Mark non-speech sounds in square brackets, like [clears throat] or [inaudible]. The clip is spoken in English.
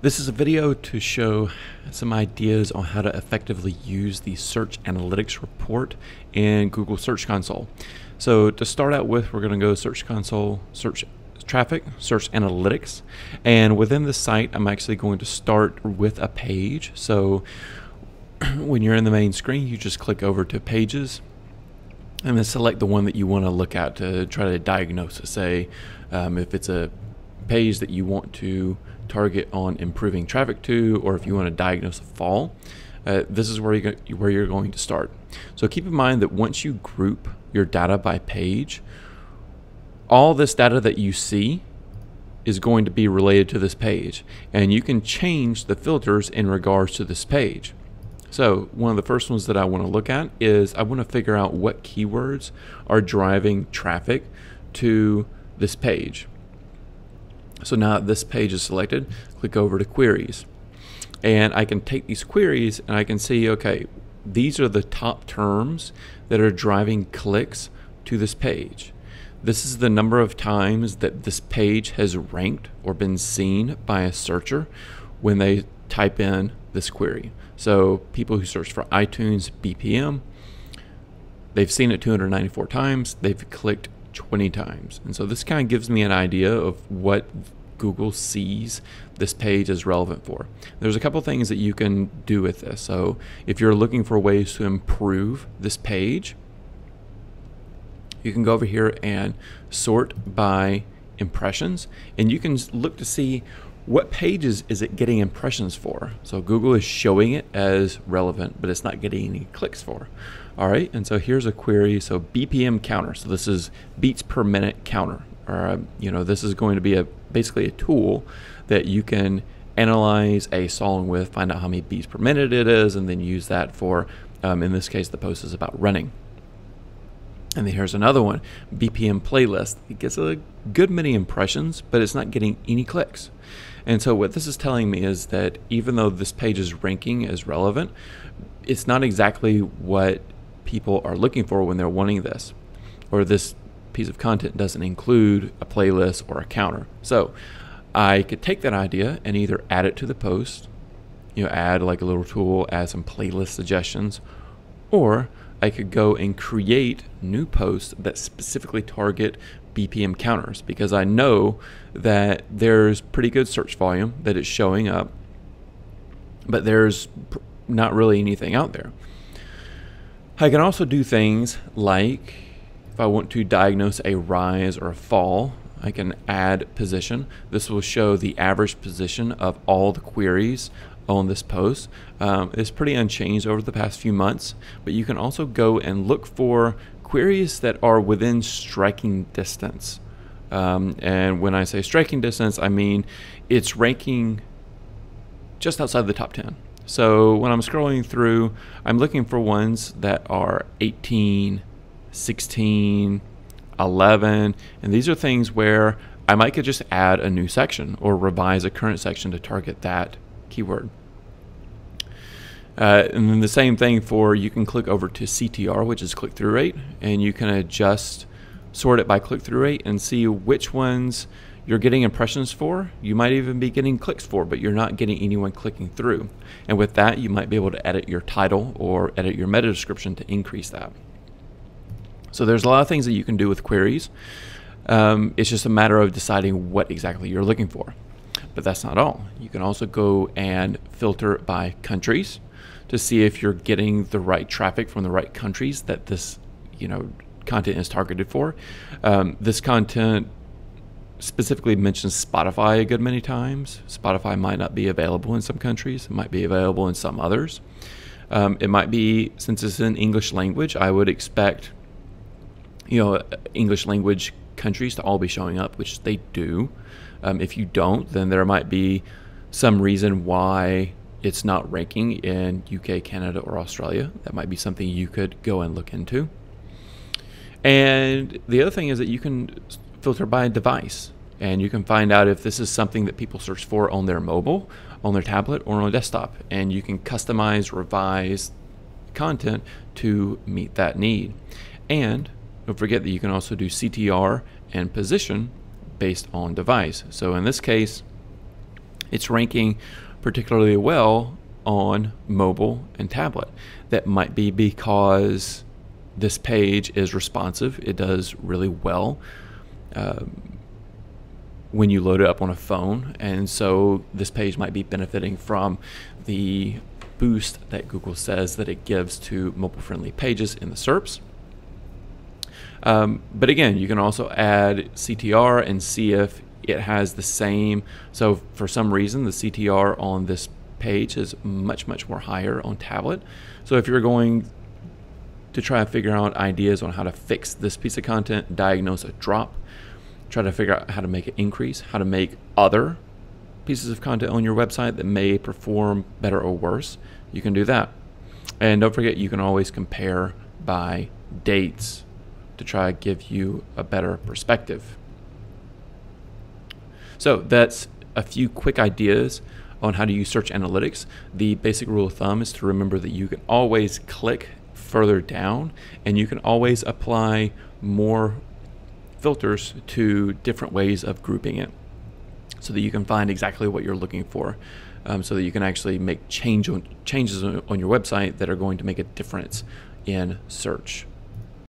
This is a video to show some ideas on how to effectively use the Search Analytics report in Google Search Console. So to start out with, we're going to go Search Console, Search Traffic, Search Analytics, and within the site, I'm actually going to start with a page. So [clears throat] when you're in the main screen, you just click over to Pages, and then select the one that you want to look at to try to diagnose. Say um, if it's a page that you want to target on improving traffic to, or if you want to diagnose a fall, uh, this is where, you where you're going to start. So keep in mind that once you group your data by page, all this data that you see is going to be related to this page. And you can change the filters in regards to this page. So one of the first ones that I want to look at is I want to figure out what keywords are driving traffic to this page. So now this page is selected, click over to queries. And I can take these queries and I can see, okay, these are the top terms that are driving clicks to this page. This is the number of times that this page has ranked or been seen by a searcher when they type in this query. So people who search for iTunes BPM, they've seen it 294 times, they've clicked 20 times. And so this kind of gives me an idea of what Google sees this page as relevant for. There's a couple things that you can do with this. So if you're looking for ways to improve this page, you can go over here and sort by impressions and you can look to see what pages is it getting impressions for? So Google is showing it as relevant, but it's not getting any clicks for. All right, and so here's a query. So BPM counter. So this is beats per minute counter. Or uh, you know, this is going to be a basically a tool that you can analyze a song with, find out how many beats per minute it is, and then use that for. Um, in this case, the post is about running. And then here's another one, BPM playlist. It gets a good many impressions, but it's not getting any clicks. And so what this is telling me is that even though this page is ranking as relevant, it's not exactly what people are looking for when they're wanting this. Or this piece of content doesn't include a playlist or a counter. So I could take that idea and either add it to the post, you know, add like a little tool, add some playlist suggestions, or I could go and create new posts that specifically target BPM counters because I know that there's pretty good search volume that is showing up, but there's not really anything out there. I can also do things like if I want to diagnose a rise or a fall, I can add position. This will show the average position of all the queries on this post. Um, pretty unchanged over the past few months, but you can also go and look for queries that are within striking distance. Um, and when I say striking distance, I mean it's ranking just outside the top 10. So when I'm scrolling through, I'm looking for ones that are 18, 16, 11, and these are things where I might could just add a new section or revise a current section to target that keyword. Uh, and then the same thing for you can click over to CTR, which is click through rate, and you can adjust, sort it by click through rate and see which ones you're getting impressions for. You might even be getting clicks for, but you're not getting anyone clicking through. And with that, you might be able to edit your title or edit your meta description to increase that. So there's a lot of things that you can do with queries. Um, it's just a matter of deciding what exactly you're looking for. But that's not all. You can also go and filter by countries to see if you're getting the right traffic from the right countries that this, you know, content is targeted for. Um, this content specifically mentions Spotify a good many times. Spotify might not be available in some countries, it might be available in some others. Um, it might be, since it's in English language, I would expect, you know, English language countries to all be showing up, which they do. Um, if you don't, then there might be some reason why it's not ranking in UK, Canada, or Australia. That might be something you could go and look into. And the other thing is that you can filter by device and you can find out if this is something that people search for on their mobile, on their tablet, or on a desktop. And you can customize, revise content to meet that need. And don't forget that you can also do CTR and position based on device. So in this case, it's ranking particularly well on mobile and tablet. That might be because this page is responsive, it does really well. Um, when you load it up on a phone, and so this page might be benefiting from the boost that Google says that it gives to mobile friendly pages in the SERPs. Um, but again, you can also add CTR and see if it has the same. So for some reason, the CTR on this page is much, much more higher on tablet. So if you're going to try and figure out ideas on how to fix this piece of content, diagnose a drop, try to figure out how to make it increase, how to make other pieces of content on your website that may perform better or worse, you can do that. And don't forget, you can always compare by dates to try to give you a better perspective. So that's a few quick ideas on how to use search analytics. The basic rule of thumb is to remember that you can always click further down and you can always apply more filters to different ways of grouping it so that you can find exactly what you're looking for um, so that you can actually make change on, changes on your website that are going to make a difference in search.